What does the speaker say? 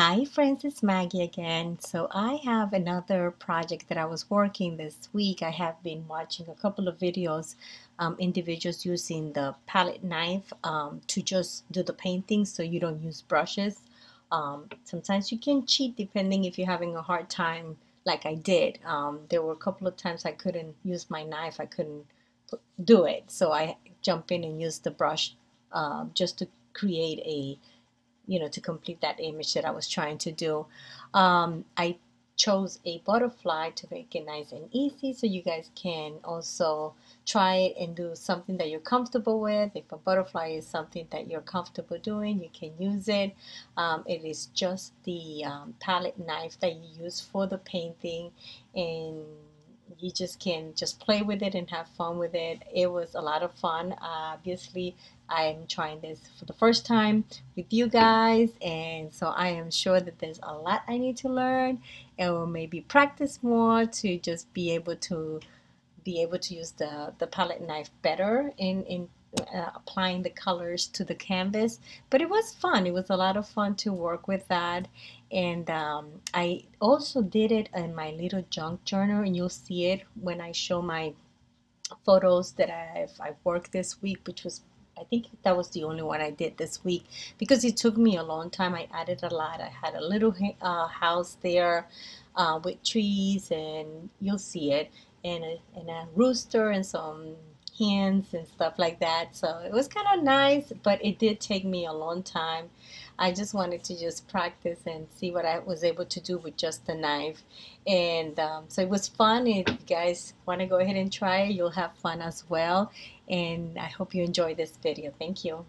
Hi friends, it's Maggie again. So I have another project that I was working this week. I have been watching a couple of videos, um, individuals using the palette knife um, to just do the painting so you don't use brushes. Um, sometimes you can cheat depending if you're having a hard time like I did. Um, there were a couple of times I couldn't use my knife, I couldn't do it. So I jump in and use the brush uh, just to create a you know, to complete that image that I was trying to do. Um, I chose a butterfly to make it nice and easy so you guys can also try it and do something that you're comfortable with. If a butterfly is something that you're comfortable doing, you can use it. Um, it is just the um, palette knife that you use for the painting and you just can just play with it and have fun with it. It was a lot of fun. Uh, obviously, I'm trying this for the first time with you guys, and so I am sure that there's a lot I need to learn, and will maybe practice more to just be able to be able to use the the palette knife better in in uh, applying the colors to the canvas. But it was fun. It was a lot of fun to work with that. And um, I also did it in my little junk journal and you'll see it when I show my photos that I've, I've worked this week which was I think that was the only one I did this week because it took me a long time I added a lot I had a little uh, house there uh, with trees and you'll see it and a, and a rooster and some hens and stuff like that. So it was kind of nice, but it did take me a long time. I just wanted to just practice and see what I was able to do with just the knife. And um, so it was fun. If you guys want to go ahead and try it, you'll have fun as well. And I hope you enjoy this video. Thank you.